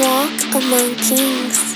Walk among kings.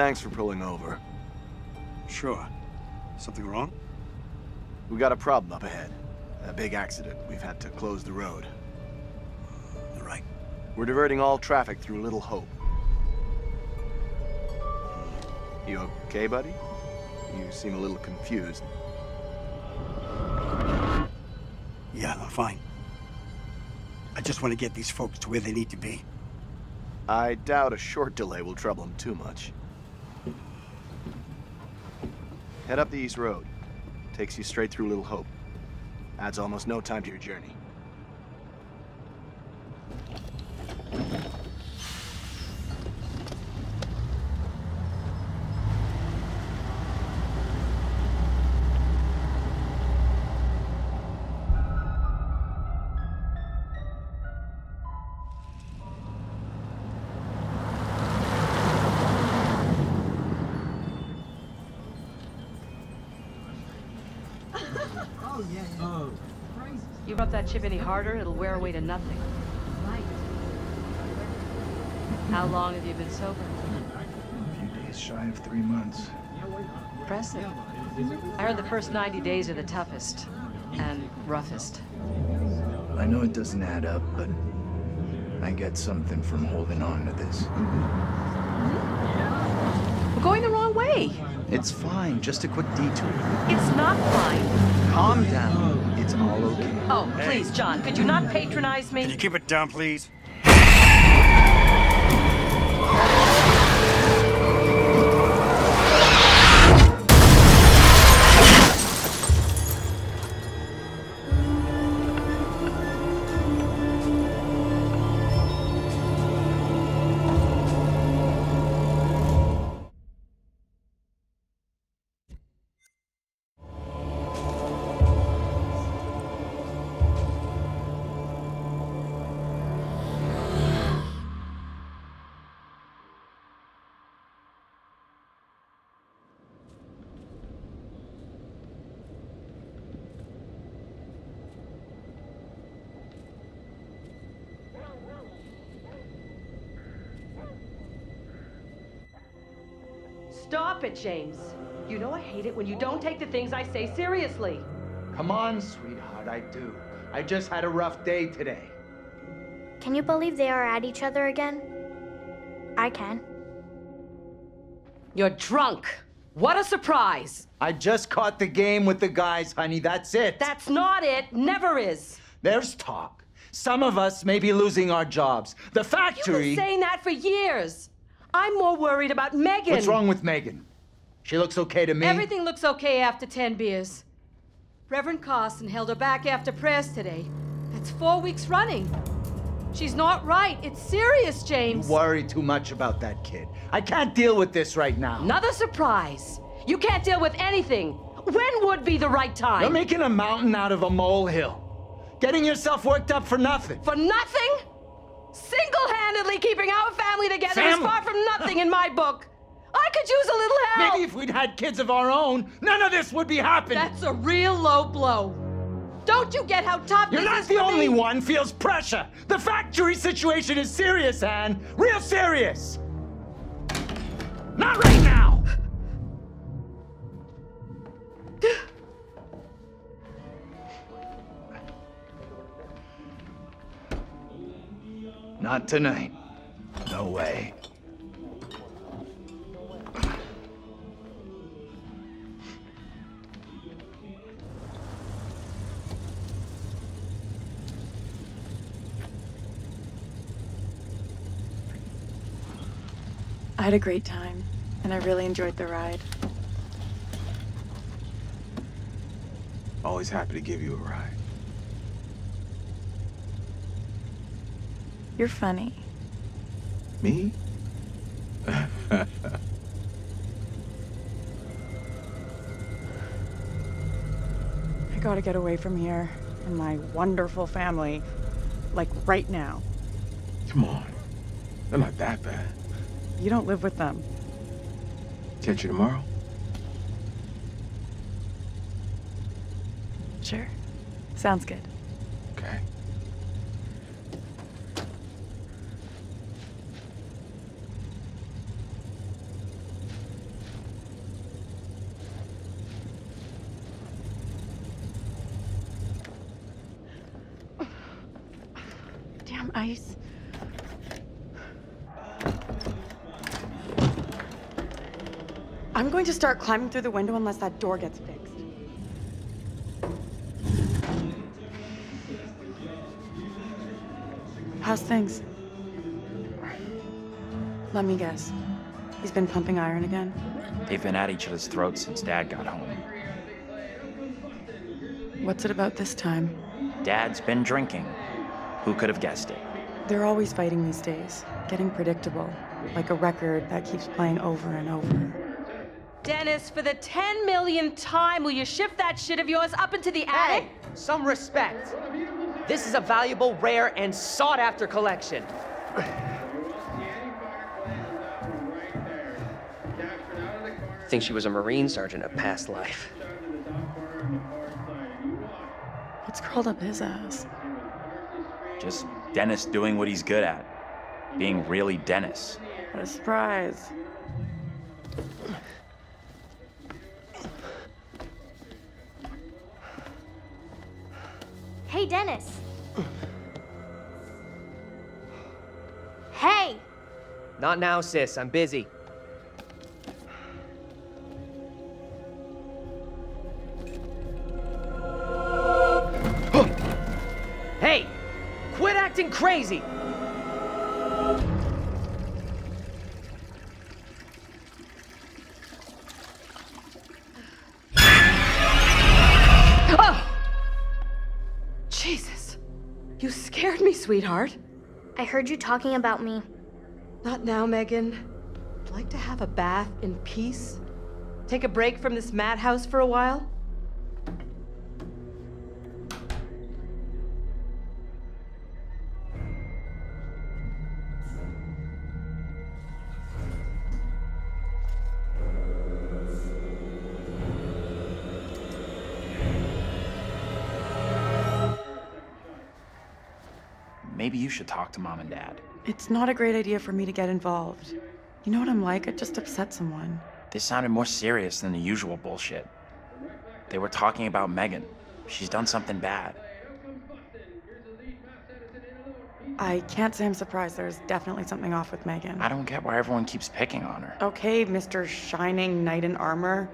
Thanks for pulling over. Sure. Something wrong? We got a problem up ahead. A big accident. We've had to close the road. All right. We're diverting all traffic through Little Hope. You okay, buddy? You seem a little confused. Yeah, I'm fine. I just want to get these folks to where they need to be. I doubt a short delay will trouble them too much. Head up the East Road. Takes you straight through Little Hope. Adds almost no time to your journey. Rub that chip any harder, it'll wear away to nothing. How long have you been sober? A few days shy of three months. Impressive. I heard the first 90 days are the toughest and roughest. I know it doesn't add up, but I get something from holding on to this. Hmm? We're going the wrong way. It's fine, just a quick detour. It's not fine. Calm down. It's all okay. Oh, please, John, could you not patronize Can you me? keep it down, please? Stop it, James. You know I hate it when you don't take the things I say seriously. Come on, sweetheart, I do. I just had a rough day today. Can you believe they are at each other again? I can. You're drunk. What a surprise! I just caught the game with the guys, honey. That's it. That's not it. Never is. There's talk. Some of us may be losing our jobs. The factory. You've been saying that for years. I'm more worried about Megan. What's wrong with Megan? She looks okay to me. Everything looks okay after 10 beers. Reverend Carson held her back after prayers today. That's four weeks running. She's not right. It's serious, James. You James. worry too much about that kid. I can't deal with this right now. Another surprise. You can't deal with anything. When would be the right time? You're making a mountain out of a molehill. Getting yourself worked up for nothing. For nothing? Single-handedly keeping our family together Family? is far from nothing in my book. I could use a little help. Maybe if we'd had kids of our own, none of this would be happening. That's a real low blow. Don't you get how tough You're not the only me? one feels pressure. The factory situation is serious, Anne. Real serious. Not right now. Not tonight. No way. I had a great time, and I really enjoyed the ride. Always happy to give you a ride. You're funny. Me? I gotta get away from here and my wonderful family, like right now. Come on. They're not that bad. You don't live with them. Catch you tomorrow? Sure. Sounds good. Ice. I'm going to start climbing through the window unless that door gets fixed. How's things? Let me guess. He's been pumping iron again? They've been at each other's throats since Dad got home. What's it about this time? Dad's been drinking. Who could have guessed it? They're always fighting these days, getting predictable, like a record that keeps playing over and over. Dennis, for the 10 millionth time, will you shift that shit of yours up into the attic? Hey, some respect. This is a valuable, rare, and sought-after collection. I Think she was a Marine sergeant in a past life. What's crawled up his ass? Just Dennis doing what he's good at. Being really Dennis. What a surprise. Hey, Dennis. Hey! Not now, sis. I'm busy. Crazy! Oh! Jesus. You scared me, sweetheart. I heard you talking about me. Not now, Megan. I'd like to have a bath in peace. Take a break from this madhouse for a while. Should talk to Mom and Dad. It's not a great idea for me to get involved. You know what I'm like? I just upset someone. This sounded more serious than the usual bullshit. They were talking about Megan. She's done something bad. I can't say I'm surprised. There's definitely something off with Megan. I don't get why everyone keeps picking on her. Okay, Mr. Shining Knight in Armor.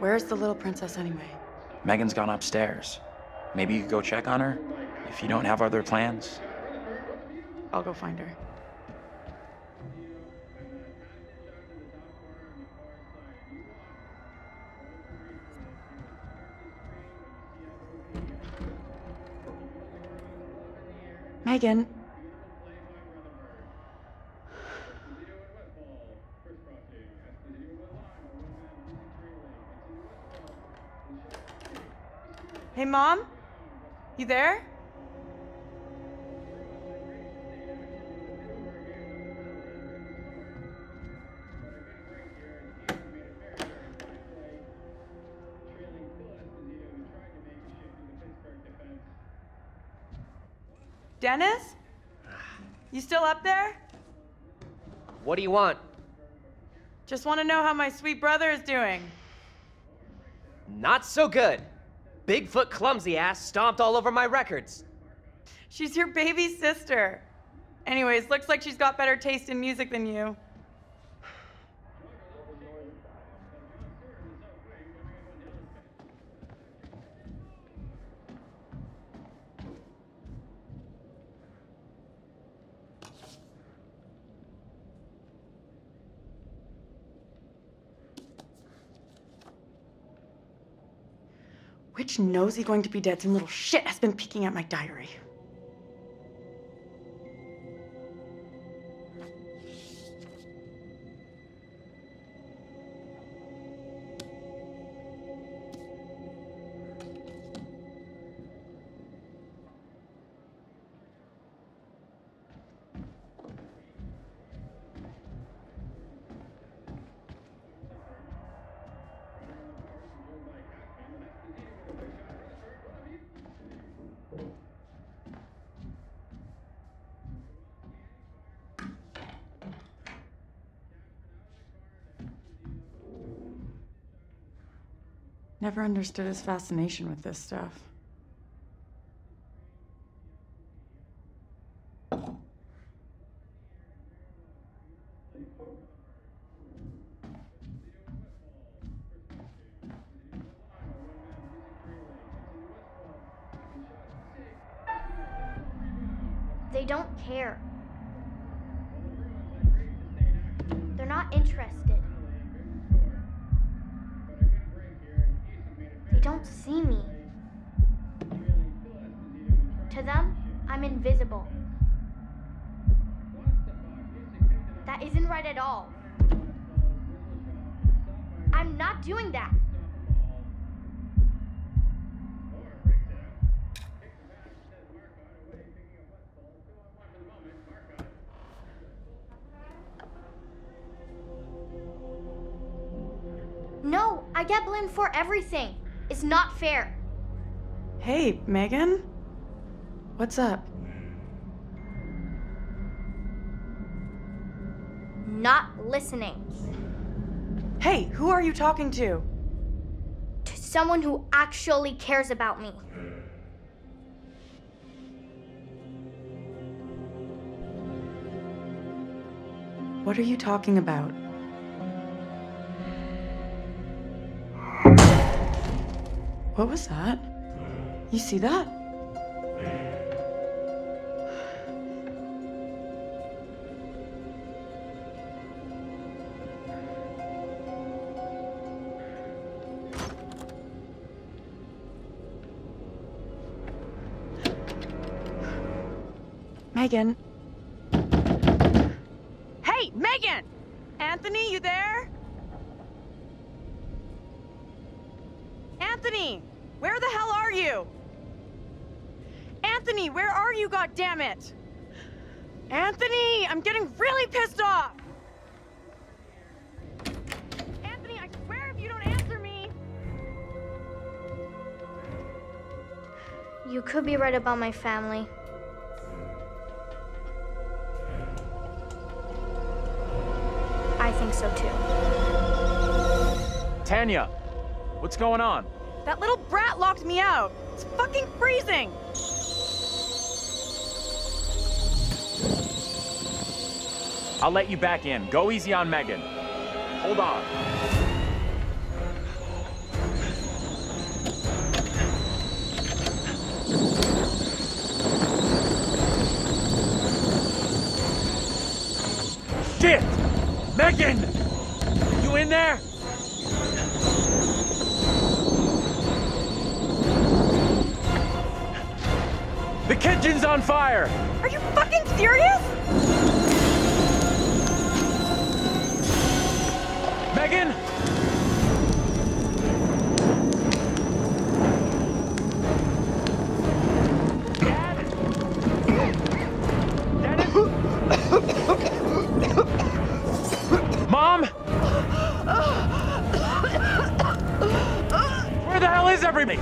Where's the little princess anyway? Megan's gone upstairs. Maybe you could go check on her if you don't have other plans. I'll go find her. Megan. Hey, Mom? You there? Dennis? You still up there? What do you want? Just want to know how my sweet brother is doing. Not so good. Bigfoot clumsy ass stomped all over my records. She's your baby sister. Anyways, looks like she's got better taste in music than you. Which nosy going to be dead some little shit has been peeking at my diary? Never understood his fascination with this stuff. They don't care. They're not interested. Don't see me. To them, I'm invisible. That isn't right at all. I'm not doing that. No, I get blamed for everything. It's not fair. Hey, Megan? What's up? Not listening Hey, who are you talking to? to someone who actually cares about me. What are you talking about? What was that? You see that? Megan. Hey, Megan! Anthony, you there? Where damn it! Anthony, I'm getting really pissed off. Anthony, I swear if you don't answer me. You could be right about my family. I think so too. Tanya, what's going on? That little brat locked me out. It's fucking freezing. I'll let you back in. Go easy on Megan. Hold on. Shit! Megan! You in there? The kitchen's on fire! Are you fucking serious? Mom? Where the hell is everybody?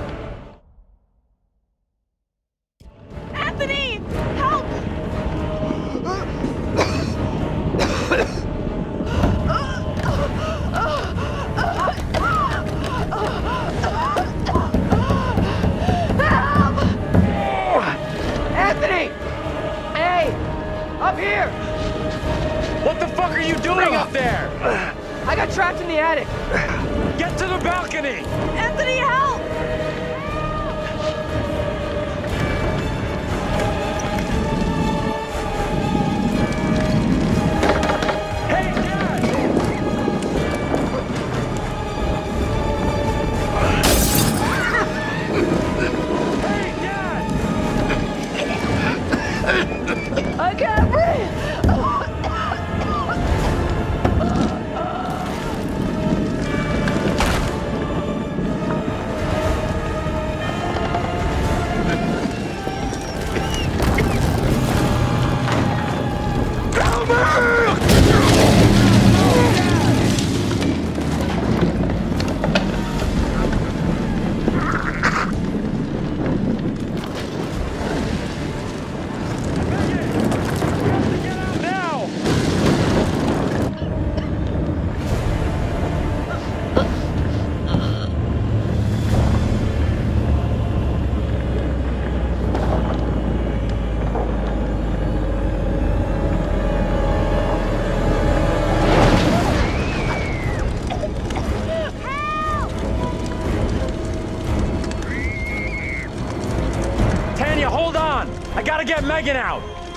Now! I gotta get Megan out!